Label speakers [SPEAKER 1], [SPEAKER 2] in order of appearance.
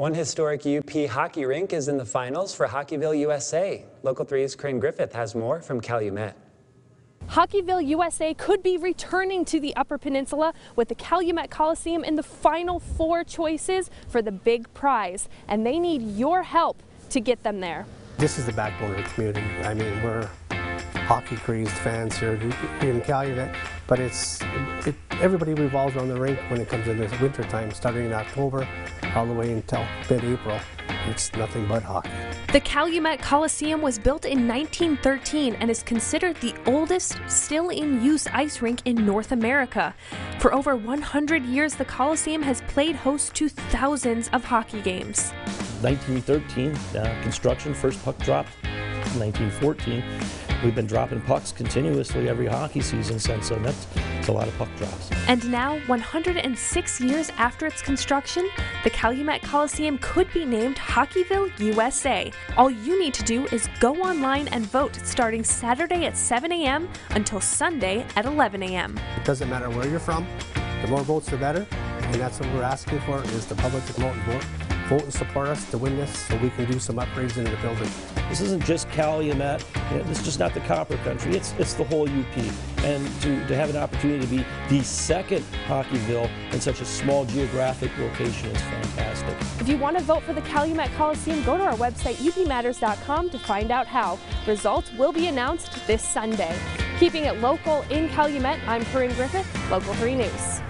[SPEAKER 1] One historic UP hockey rink is in the finals for Hockeyville, USA. Local 3's Corinne Griffith has more from Calumet.
[SPEAKER 2] Hockeyville, USA could be returning to the Upper Peninsula with the Calumet Coliseum in the final four choices for the big prize, and they need your help to get them there.
[SPEAKER 3] This is the backbone of the community. I mean, we're hockey crazed fans here in Calumet, but it's it, everybody revolves around the rink when it comes into winter time, starting in October all the way until mid-April. It's nothing but hockey.
[SPEAKER 2] The Calumet Coliseum was built in 1913 and is considered the oldest still in use ice rink in North America. For over 100 years, the Coliseum has played host to thousands of hockey games.
[SPEAKER 4] 1913, uh, construction, first puck dropped. 1914, we've been dropping pucks continuously every hockey season since then. That's, that's a lot of puck drops.
[SPEAKER 2] And now, 106 years after its construction, the Calumet Coliseum could be named Hockeyville, USA. All you need to do is go online and vote starting Saturday at 7 a.m. until Sunday at 11 a.m.
[SPEAKER 3] It doesn't matter where you're from, the more votes the better, and that's what we're asking for is the public to come out and vote vote and support us to win this so we can do some upgrades in the building.
[SPEAKER 4] This isn't just Calumet. You know, this is just not the copper country. It's it's the whole UP. And to, to have an opportunity to be the second Hockeyville in such a small geographic location is fantastic.
[SPEAKER 2] If you want to vote for the Calumet Coliseum, go to our website upmatters.com to find out how. Results will be announced this Sunday. Keeping it local in Calumet, I'm Corinne Griffith, Local 3 News.